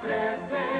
trece